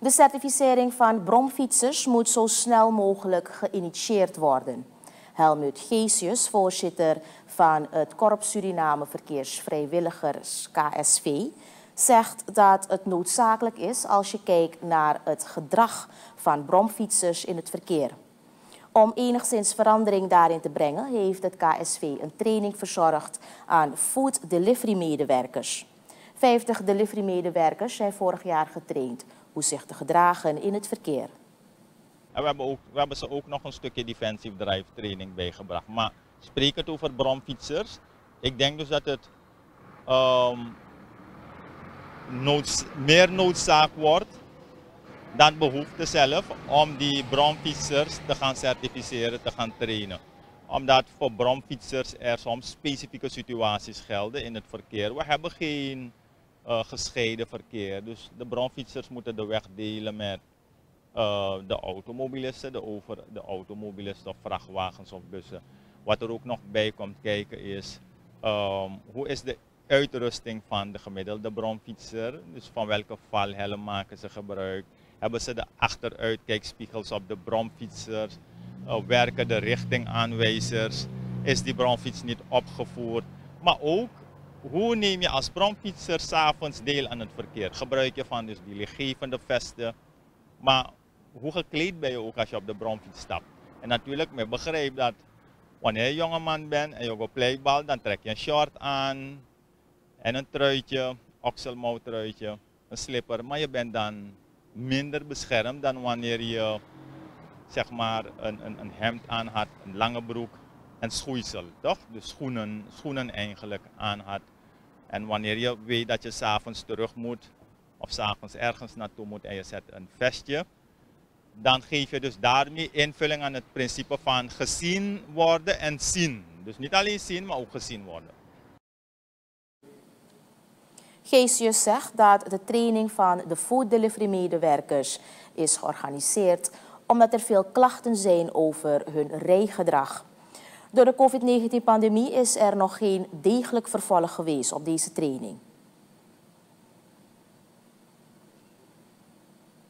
De certificering van bromfietsers moet zo snel mogelijk geïnitieerd worden. Helmut Geesius, voorzitter van het Korps Suriname Verkeersvrijwilligers KSV, zegt dat het noodzakelijk is als je kijkt naar het gedrag van bromfietsers in het verkeer. Om enigszins verandering daarin te brengen heeft het KSV een training verzorgd aan food delivery medewerkers. 50 delivery medewerkers zijn vorig jaar getraind hoe zich te gedragen in het verkeer. En we, hebben ook, we hebben ze ook nog een stukje defensive drive training bijgebracht. Maar spreek het over bromfietsers. Ik denk dus dat het noods, meer noodzaak wordt dan behoefte zelf om die bromfietsers te gaan certificeren, te gaan trainen. Omdat voor bromfietsers er soms specifieke situaties gelden in het verkeer. We hebben geen uh, gescheiden verkeer. Dus de bromfietsers moeten de weg delen met uh, de automobilisten, de, over, de automobilisten of vrachtwagens of bussen. Wat er ook nog bij komt kijken is, um, hoe is de uitrusting van de gemiddelde bromfietser? Dus van welke valhelm maken ze gebruik? Hebben ze de achteruitkijkspiegels op de bromfietsers? Uh, werken de richtingaanwijzers? Is die bromfiets niet opgevoerd? Maar ook hoe neem je als bromfietser s'avonds deel aan het verkeer? Gebruik je van dus die lichtgevende vesten, maar hoe gekleed ben je ook als je op de bromfiets stapt? En natuurlijk, men begrijpt dat wanneer je jongeman bent en je op pleibal, dan trek je een short aan en een truitje, okselmouwtruitje, een slipper, maar je bent dan minder beschermd dan wanneer je zeg maar een, een, een hemd aan had, een lange broek en schoeisel, toch? Dus schoenen, schoenen eigenlijk aan had. En wanneer je weet dat je s'avonds terug moet of s'avonds ergens naartoe moet en je zet een vestje, dan geef je dus daarmee invulling aan het principe van gezien worden en zien. Dus niet alleen zien, maar ook gezien worden. Geesius zegt dat de training van de food delivery medewerkers is georganiseerd omdat er veel klachten zijn over hun rijgedrag. Door de COVID-19-pandemie is er nog geen degelijk vervolg geweest op deze training.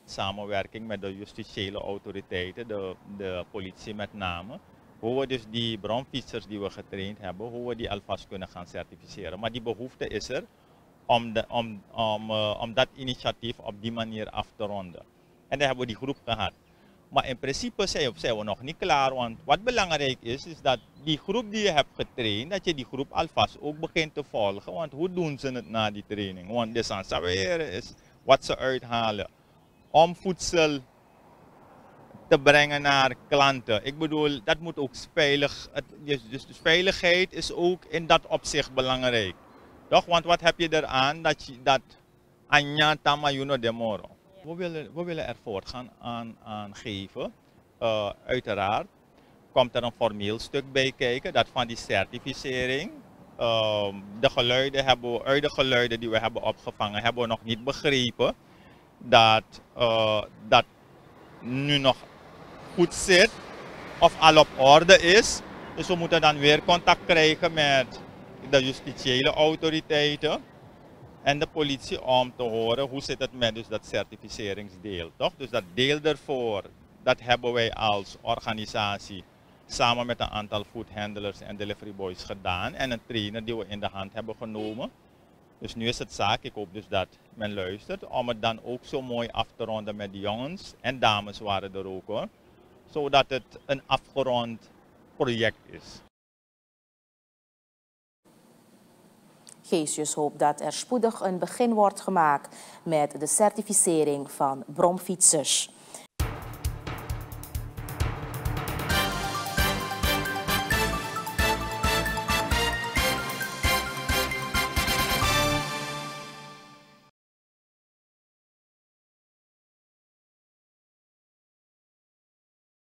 Samenwerking met de justitiële autoriteiten, de, de politie met name. Hoe we dus die bromfietsers die we getraind hebben, hoe we die alvast kunnen gaan certificeren. Maar die behoefte is er om, de, om, om, uh, om dat initiatief op die manier af te ronden. En daar hebben we die groep gehad. Maar in principe zijn, we nog niet klaar. Want wat belangrijk is, is dat die groep die je hebt getraind, dat je die groep alvast ook begint te volgen. Want hoe doen ze het na die training? Want de is wat ze uithalen. Om voedsel te brengen naar klanten. Ik bedoel, dat moet ook veilig. Dus, dus de veiligheid is ook in dat opzicht belangrijk. Toch? Want wat heb je eraan dat, je, dat Anja Tamayuno Demoro we willen, we willen er voortgaan aan, aan geven. Uh, uiteraard komt er een formeel stuk bij kijken, dat van die certificering. Uh, de geluiden hebben we, uit de geluiden die we hebben opgevangen, hebben we nog niet begrepen dat uh, dat nu nog goed zit of al op orde is. Dus we moeten dan weer contact krijgen met de justitiële autoriteiten en de politie om te horen hoe zit het met dus dat certificeringsdeel. Toch? Dus dat deel ervoor, dat hebben wij als organisatie samen met een aantal foodhandlers en delivery boys gedaan. En een trainer die we in de hand hebben genomen. Dus nu is het zaak, ik hoop dus dat men luistert, om het dan ook zo mooi af te ronden met de jongens en dames waren er ook hoor. Zodat het een afgerond project is. Geesjes hoopt dat er spoedig een begin wordt gemaakt met de certificering van bromfietsers.